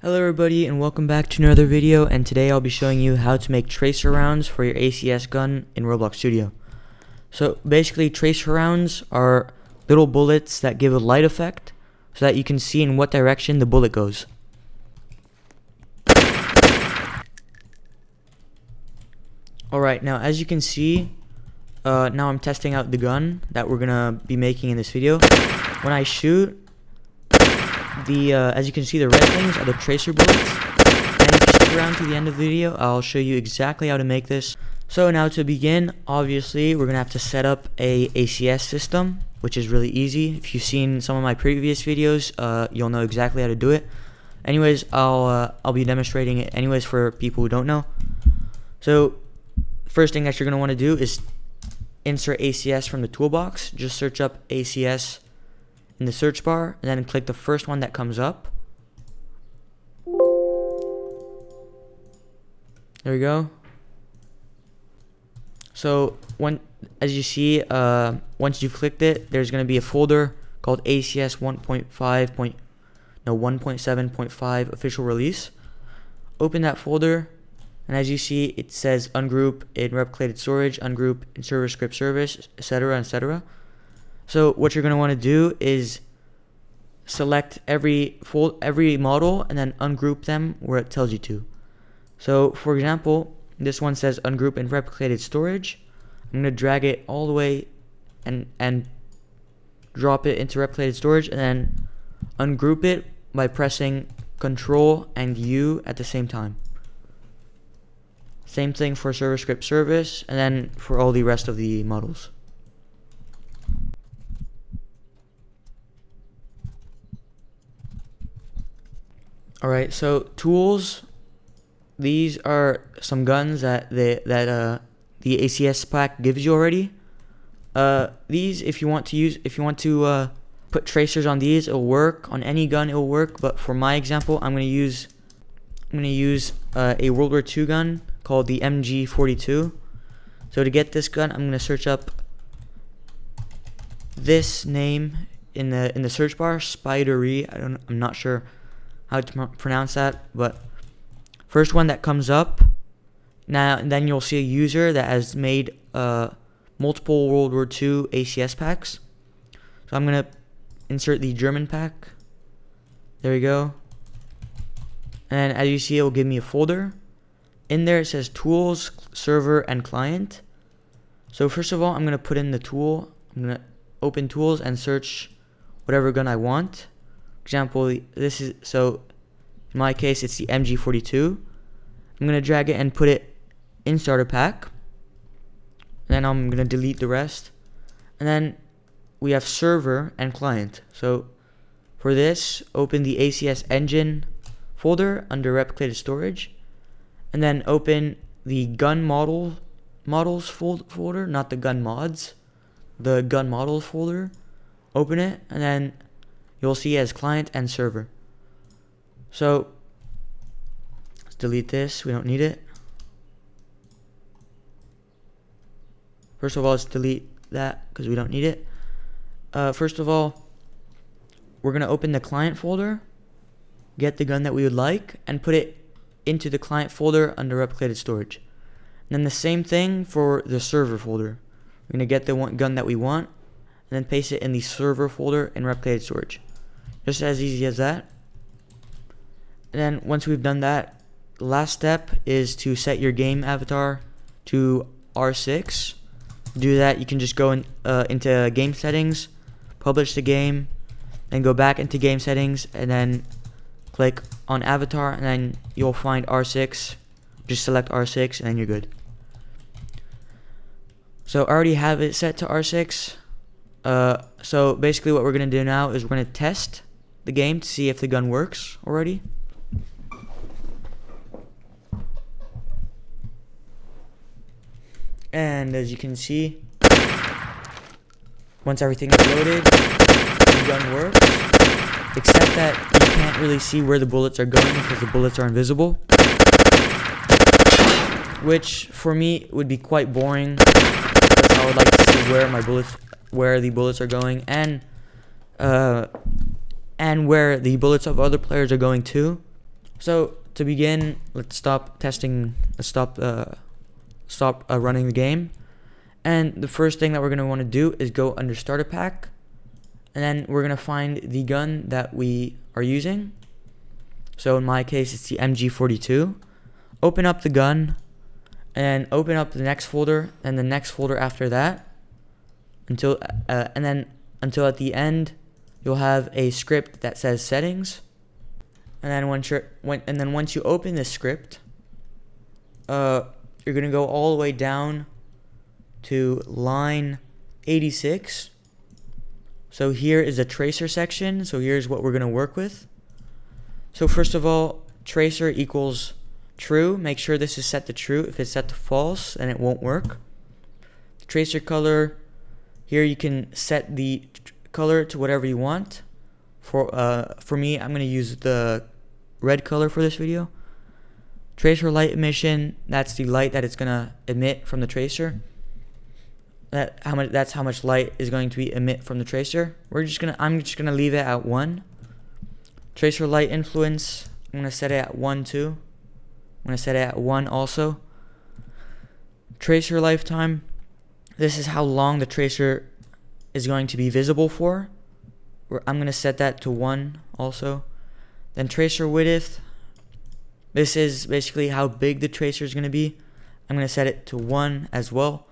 Hello everybody and welcome back to another video and today I'll be showing you how to make tracer rounds for your ACS gun in Roblox Studio. So basically tracer rounds are little bullets that give a light effect so that you can see in what direction the bullet goes. Alright now as you can see uh, now I'm testing out the gun that we're gonna be making in this video. When I shoot the uh, as you can see the red things are the tracer bullets. And if you stick around to the end of the video I'll show you exactly how to make this. So now to begin obviously we're gonna have to set up a ACS system which is really easy. If you've seen some of my previous videos uh, you'll know exactly how to do it. Anyways I'll uh, I'll be demonstrating it anyways for people who don't know. So first thing that you're gonna want to do is insert ACS from the toolbox. Just search up ACS in the search bar and then click the first one that comes up. There we go. So when as you see, uh, once you've clicked it, there's going to be a folder called ACS 1.5. Point, no 1.7.5 official release. Open that folder, and as you see, it says ungroup in replicated storage, ungroup in server script service, etc., etc. So what you're going to want to do is select every full every model and then ungroup them where it tells you to. So for example, this one says ungroup in replicated storage. I'm going to drag it all the way and and drop it into replicated storage and then ungroup it by pressing control and U at the same time. Same thing for server script service and then for all the rest of the models. Alright, so tools. These are some guns that they, that uh, the ACS pack gives you already. Uh, these, if you want to use, if you want to uh, put tracers on these, it'll work on any gun. It'll work. But for my example, I'm gonna use, I'm gonna use uh, a World War II gun called the MG42. So to get this gun, I'm gonna search up this name in the in the search bar, Spidery. I don't, I'm not sure how to pronounce that, but first one that comes up. Now, then you'll see a user that has made uh, multiple World War II ACS packs. So I'm gonna insert the German pack. There we go. And as you see, it will give me a folder. In there, it says Tools, Server, and Client. So first of all, I'm gonna put in the tool. I'm gonna open Tools and search whatever gun I want example, this is, so in my case, it's the MG42. I'm going to drag it and put it in starter pack. then I'm going to delete the rest. And then we have server and client. So for this, open the ACS engine folder under replicated storage. And then open the gun model models folder, not the gun mods. The gun models folder. Open it and then you'll see as client and server. So let's delete this. We don't need it. First of all, let's delete that because we don't need it. Uh, first of all, we're going to open the client folder, get the gun that we would like, and put it into the client folder under replicated storage. And then the same thing for the server folder. We're going to get the one gun that we want, and then paste it in the server folder in replicated storage. Just as easy as that. And then once we've done that, last step is to set your game avatar to R6. To do that, you can just go in, uh, into game settings, publish the game, then go back into game settings, and then click on avatar, and then you'll find R6. Just select R6, and then you're good. So I already have it set to R6. Uh, so basically what we're going to do now is we're going to test the game to see if the gun works already. And as you can see, once everything is loaded, the gun works. Except that you can't really see where the bullets are going because the bullets are invisible. Which, for me, would be quite boring. Because I would like to see where my bullets, where the bullets are going. And, uh, and where the bullets of other players are going to. So to begin, let's stop testing. Let's stop uh, stop uh, running the game. And the first thing that we're gonna want to do is go under starter pack, and then we're gonna find the gun that we are using. So in my case, it's the MG42. Open up the gun, and open up the next folder, and the next folder after that, until uh, and then until at the end, you'll have a script that says settings. And then once you're when and then once you open this script uh you're gonna go all the way down to line 86 so here is a tracer section. So here's what we're gonna work with. So first of all tracer equals true. Make sure this is set to true. If it's set to false then it won't work. Tracer color here you can set the color to whatever you want for uh, for me, I'm gonna use the red color for this video. Tracer light emission, that's the light that it's gonna emit from the tracer. That how much that's how much light is going to be emit from the tracer. We're just gonna I'm just gonna leave it at one. Tracer light influence, I'm gonna set it at one too. I'm gonna set it at one also. Tracer lifetime, this is how long the tracer is going to be visible for. I'm going to set that to 1 also. Then tracer width. This is basically how big the tracer is going to be. I'm going to set it to 1 as well.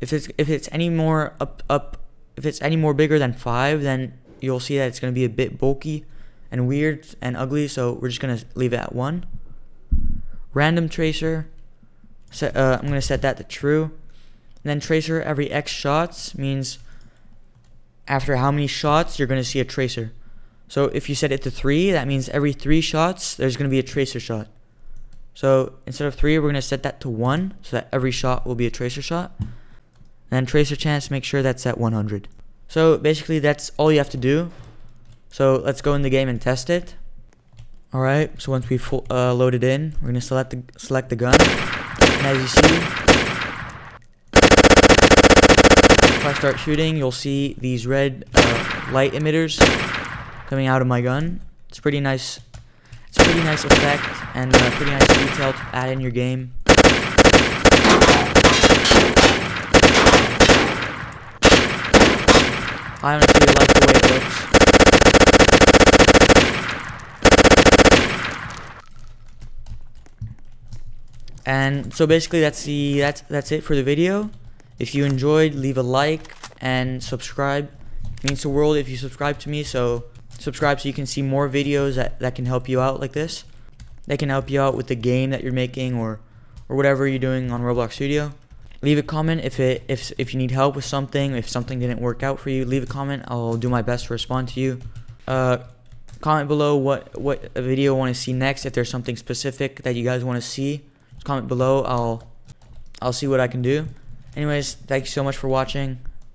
If it's if it's any more up up if it's any more bigger than 5, then you'll see that it's going to be a bit bulky and weird and ugly, so we're just going to leave it at 1. Random tracer. Set, uh, I'm going to set that to true. And then tracer every X shots means after how many shots you're going to see a tracer. So if you set it to 3, that means every 3 shots there's going to be a tracer shot. So instead of 3, we're going to set that to 1 so that every shot will be a tracer shot. And tracer chance, make sure that's at 100. So basically that's all you have to do. So let's go in the game and test it. Alright, so once we've uh, loaded in, we're going to select the, select the gun. And as you see, I start shooting, you'll see these red uh, light emitters coming out of my gun. It's pretty nice. It's a pretty nice effect and uh, pretty nice detail to add in your game. I honestly like the way it looks. And so basically that's the that's that's it for the video. If you enjoyed, leave a like and subscribe. It means the world if you subscribe to me. So subscribe so you can see more videos that, that can help you out like this. That can help you out with the game that you're making or or whatever you're doing on Roblox Studio. Leave a comment if it if if you need help with something, if something didn't work out for you. Leave a comment. I'll do my best to respond to you. Uh, comment below what what a video want to see next. If there's something specific that you guys want to see, comment below. I'll I'll see what I can do. Anyways, thank you so much for watching,